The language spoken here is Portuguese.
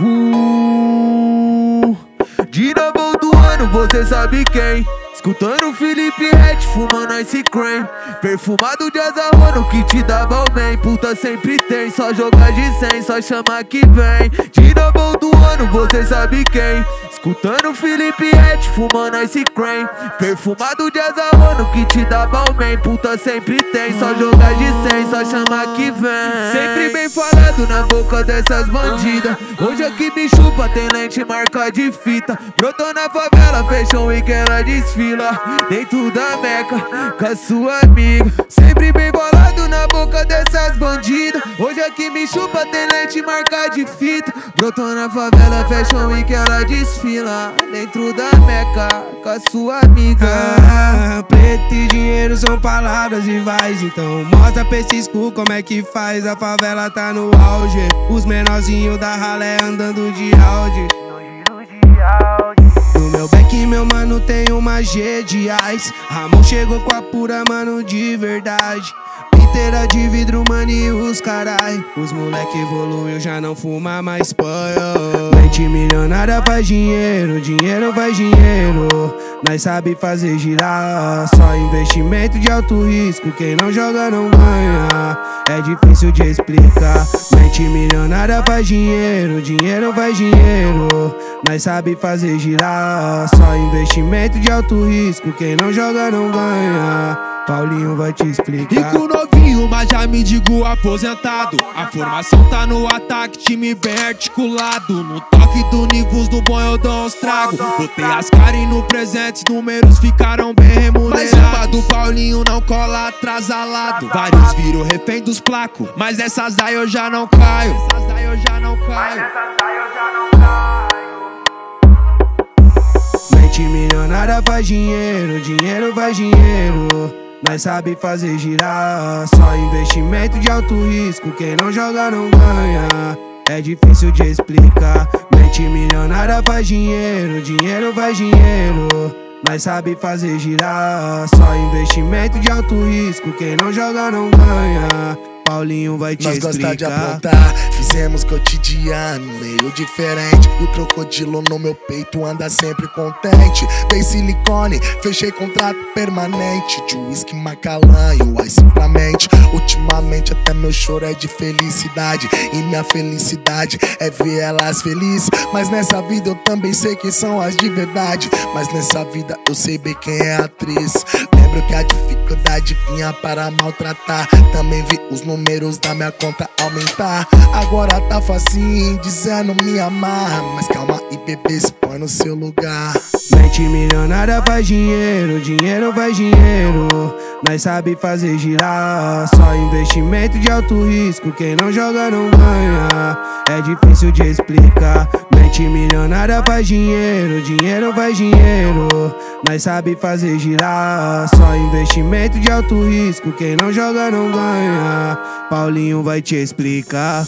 Uh, Dinamo do ano, você sabe quem? Escutando Felipe Red, fumando Ice Cream Perfumado de azarrono que te dava o man Puta sempre tem, só jogar de 100, só chamar que vem Dinamo do ano, você sabe quem? Escutando Felipe Red, fumando Ice Cream. Perfumado de azarrono que te dava o man. Puta sempre tem, só jogar de 100, só chamar que vem. Sempre bem falado na boca dessas bandidas. Hoje aqui me chupa, tem lente marca de fita. Brotou na favela, fechou e que ela desfila. Dentro da meca, com a sua amiga. Sempre bem bolado na boca dessas bandidas. Hoje aqui me chupa, tem lente marca de fita. Brotou na favela, fashion week, ela desfila Dentro da meca, com a sua amiga. Ah, Preto e dinheiro são palavras rivais Então mostra pra esses cu como é que faz. A favela tá no auge Os menorzinhos da ralé andando de Audi. No meu back, meu mano, tem uma G de ice. Ramon chegou com a pura, mano, de verdade Inteira de vidro, mano, e os carai. Os moleque evoluiu, já não fuma mais panho Mente milionária faz dinheiro, dinheiro faz dinheiro. Nós sabe fazer girar Só investimento de alto risco. Quem não joga não ganha. É difícil de explicar. Mente milionária faz dinheiro, dinheiro faz dinheiro. Nós sabe fazer girar Só investimento de alto risco. Quem não joga não ganha Paulinho vai te explicar. Rico novinho, mas já me digo aposentado. A formação tá no ataque, time bem articulado. No toque do Nivus, no bom eu dou uns trago. Botei as caras no presente, números ficaram bem remunerados. Mas do Paulinho não cola atrasalado. Vários viram refém dos placos, mas nessas daí eu já não caio. Nessas daí eu já não caio. Mente milionária faz dinheiro, dinheiro faz dinheiro. Nós sabe fazer girar, só investimento de alto risco. Quem não joga não ganha. É difícil de explicar. Mente milionária faz dinheiro, dinheiro faz dinheiro. Nós sabe fazer girar, só investimento de alto risco. Quem não joga não ganha. Paulinho vai te Nós explicar. gosta de aprontar, fizemos cotidiano meio diferente. O crocodilo no meu peito anda sempre contente. Dei silicone, fechei contrato permanente. De whisky Macallan e o ice pra mente. Ultimamente até meu choro é de felicidade. E minha felicidade é ver elas felizes. Mas nessa vida eu também sei quem são as de verdade. Mas nessa vida eu sei bem quem é a atriz. Que a dificuldade vinha para maltratar. Também vi os números da minha conta aumentar. Agora tá facinho dizendo me amar. Mas calma e bebê, se põe no seu lugar. Mente milionária faz dinheiro, dinheiro faz dinheiro. Nós sabe fazer girar, só investimento de alto risco. Quem não joga não ganha. É difícil de explicar. Mente milionária faz dinheiro, dinheiro faz dinheiro. Nós sabe fazer girar, só investimento de alto risco. Quem não joga não ganha. Paulinho vai te explicar.